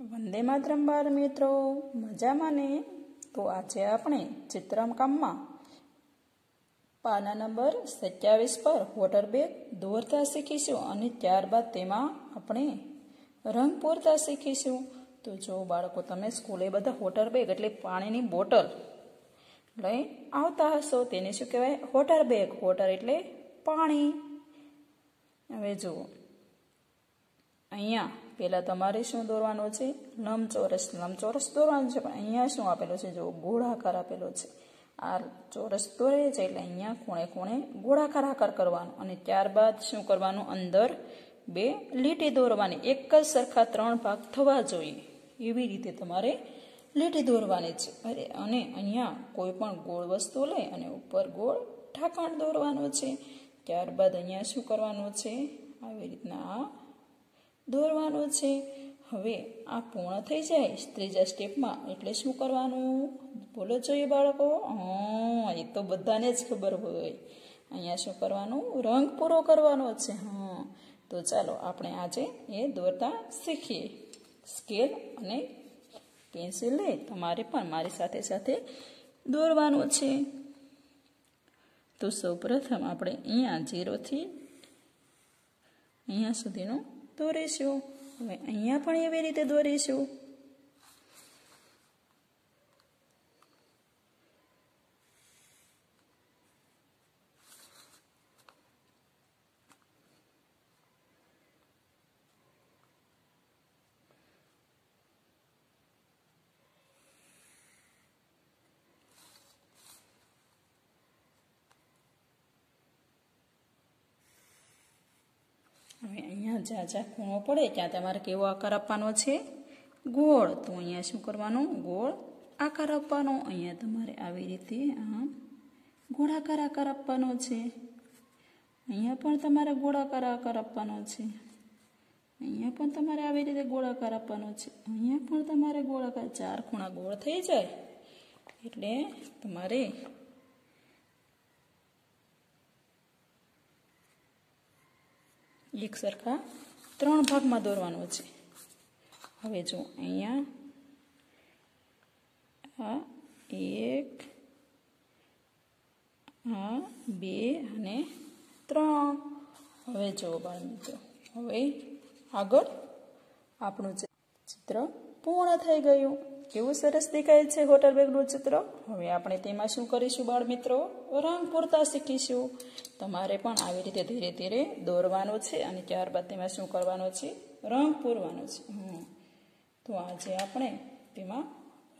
વંદે માતરમ બાળ મિત્રો. મજામાં ને? તો આજે આપણે ચિત્રકામમાં પાના નંબર સત્યાવીસ પર વોટર બેગ દોરતા શીખીશું અને ત્યારબાદ તેમાં આપણે રંગ પૂરતા શીખીશું. તો જો બાળકો, તમે સ્કૂલે બધા વોટર બેગ એટલે પાણીની બોટલ લઈ આવતા હશો, તેને શું કહેવાય? Water bag. વોટર એટલે પાણી. હવે જુઓ. અહીંયા પહેલાં તમારે શું દોરવાનું છે? લંબચોરસ લંબચોરસ દોરવાનું છે, પણ અહીંયા શું આપેલું છે? જો ગોળાકાર આપેલો છે. આ ચોરસ દોરે છે એટલે અહીંયા ખૂણે ખૂણે ગોળાકાર આકાર કરવાનો. અને ત્યારબાદ શું કરવાનું? અંદર બે લીટી દોરવાની. એક જ સરખા ત્રણ ભાગ થવા જોઈએ. એવી રીતે તમારે લીટી દોરવાની છે. અરે, અને અહીંયા કોઈ પણ ગોળ વસ્તુ લઈ અને ઉપર ગોળ ઢાંકણ દોરવાનો છે. ત્યારબાદ અહીંયા શું કરવાનું છે? આવી રીતના દોરવાનું છે. હવે આ પૂર્ણ થઈ જાય ત્રીજા સ્ટેપમાં. એટલે શું કરવાનું? બોલો જોઈએ બાળકો? હા, એ તો બધાને જ ખબર હોય. અહીંયા શું કરવાનું? રંગ પૂરો કરવાનો છે. હા. તો ચાલો, આપણે આજે એ દોરતા શીખીએ. સ્કેલ અને પેન્સિલ લઈ તમારે પણ મારી સાથે સાથે દોરવાનું છે. તો સૌપ્રથમ આપણે અહીંયા ઝીરોથી અહીંયા સુધીનું દોરીશું. હવે અહીંયા પણ એવી રીતે દોરીશું. જ્યાં જ્યાં ખૂણો પડે. ત્યાં તમારે કેવો આકાર આપવાનો છે? ગોળ. તો અહીંયા શું કરવાનું? ગોળ આકાર આપવાનો. અહીંયા તમારે આવી રીતે આમ ગોળાકાર આકાર આપવાનો છે. અહીંયા પણ તમારે ગોળાકાર આકાર આપવાનો છે. અહીંયા પણ તમારે આવી રીતે ગોળાકાર આપવાનો છે. અહીંયા પણ તમારે ગોળાકાર ચાર ખૂણા ગોળ થઈ જાય. એટલે તમારે એક સરખા. ત્રણ ભાગમાં દોરવાનું છે. હવે જો અહીંયા આ એક, આ બે અને ત્રણ. હવે જો બાળ મિત્રો, હવે આગળ આપણું ચિત્ર પૂર્ણ થઈ ગયું. કેવું સરસ દેખાય છે હોટલ બેગનું ચિત્ર? હવે આપણે તેમાં શું કરીશું બાળ મિત્રો રંગ પૂરતા શીખીશું. તમારે પણ આવી રીતે ધીરે ધીરે દોરવાનું છે અને ત્યારબાદ તેમાં શું કરવાનું છે? રંગ પૂરવાનો છે. તો આજે આપણે તેમાં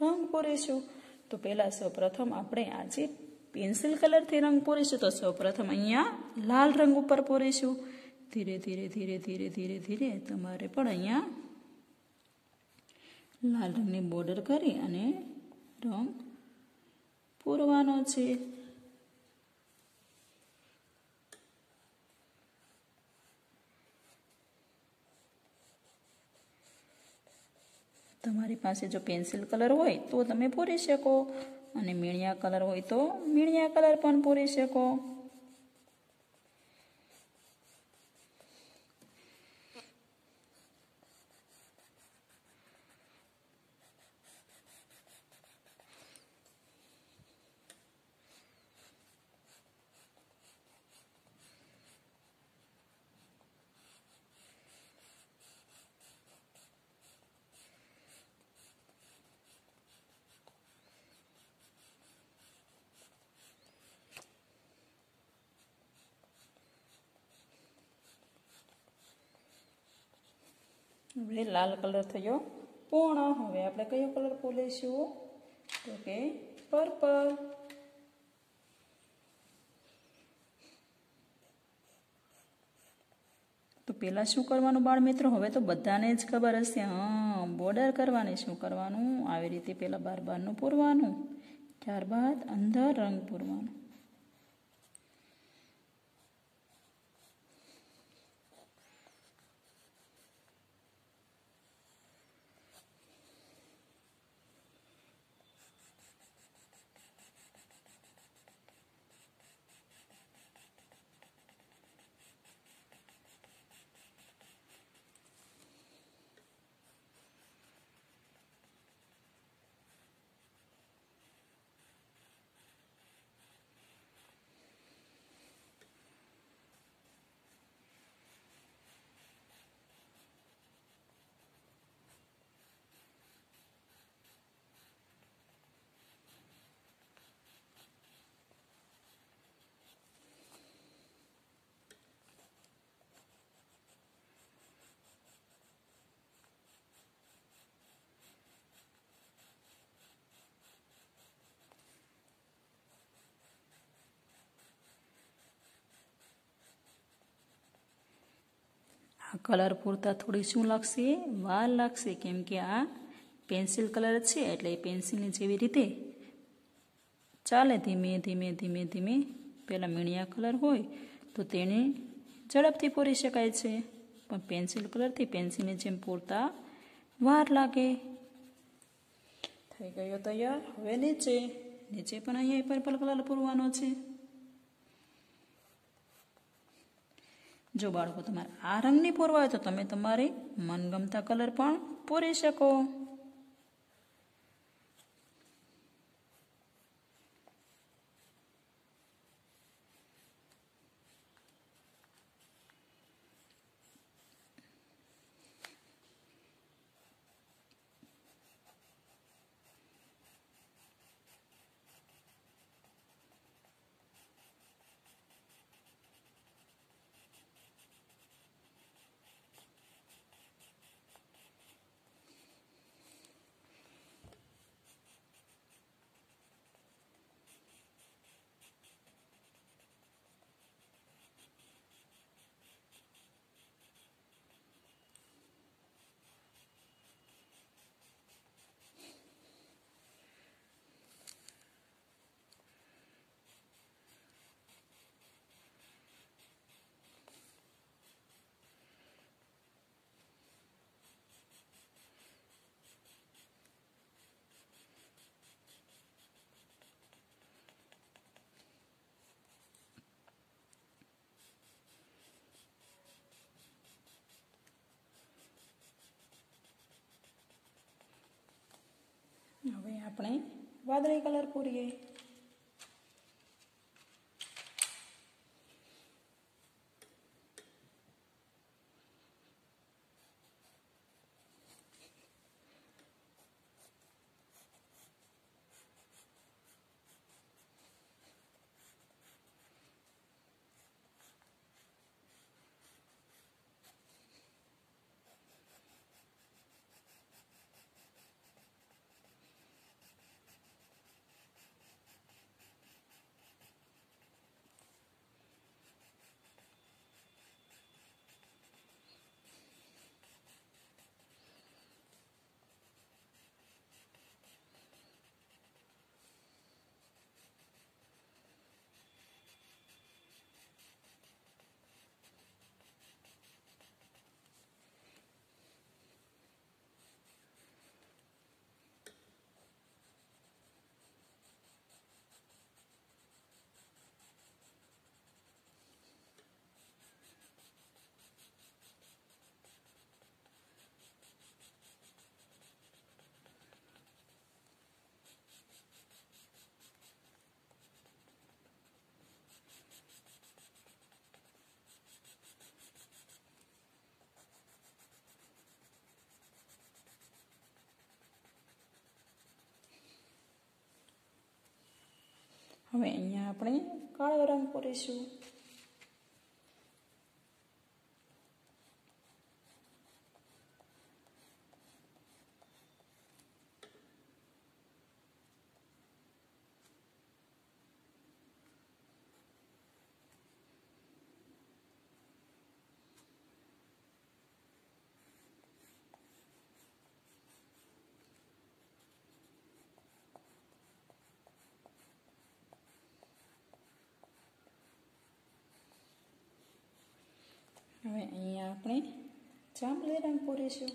રંગ પૂરીશું. તો પહેલાં સૌપ્રથમ આપણે આજે પેન્સિલ કલરથી રંગ પૂરીશું. તો સૌપ્રથમ અહીંયા લાલ રંગ ઉપર પૂરીશું. ધીરે ધીરે ધીરે ધીરે ધીરે ધીરે તમારે પણ અહીંયા લાલ રંગની બોર્ડર કરી અને રંગ પૂરવાનો છે. તમારી પાસે જો પેન્સિલ કલર હોય તો તમે પૂરી શકો અને મીણિયા કલર હોય તો મીણિયા કલર પણ પૂરી શકો. હવે લાલ કલર થયો. પૂર્ણ હવે આપણે કયો કલર બોલીશું તો કે પર્પલ. તો પહેલાં શું કરવાનું બાળ મિત્રો? હવે તો બધાને જ ખબર હશે. હા બોર્ડર કરવાની શું કરવાનું? આવી રીતે પહેલાં બાર બારનું પૂરવાનું. ત્યારબાદ અંદર રંગ પૂરવાનું. આ કલર પૂરતા થોડી શું લાગશે? વાર લાગશે, કેમ કે આ પેન્સિલ કલર છે, એટલે એ પેન્સિલની જેવી રીતે ચાલે ધીમે ધીમે ધીમે ધીમે. પહેલાં મીણિયા કલર હોય તો તેને ઝડપથી પૂરી શકાય છે. પણ પેન્સિલ કલરથી પેન્સિલની જેમ પૂરતા વાર લાગે. થઈ ગયો તૈયાર. હવે નીચે. નીચે પણ અહીંયા પર્પલ કલર પૂરવાનો છે. જો બાળકો તમારે આ રંગની પૂરવા હોય તો તમે તમારી મનગમતા કલર પણ પૂરી શકો. હવે આપણે વાદળી કલર હવે અહીંયા આપણે કાળો રંગ પૂરીશું હવે અહીંયા આપણે જાંબલી રંગ પૂરીશું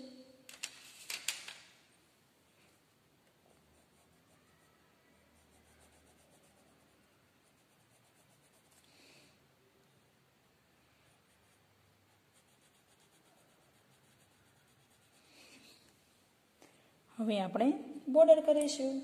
હવે આપણે બોર્ડર કરીશું.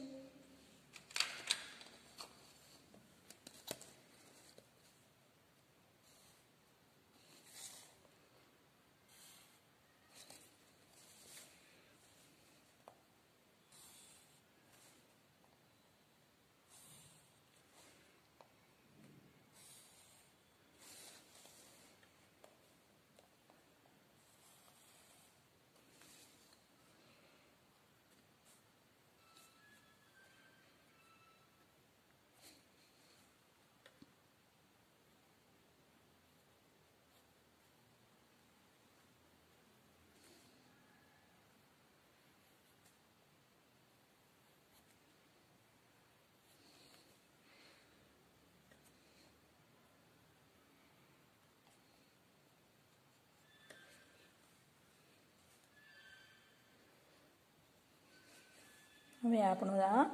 હવે આપણું આ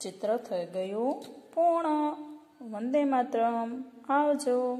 ચિત્ર થઈ ગયું પૂર્ણ. વંદે માતરમ. આવજો.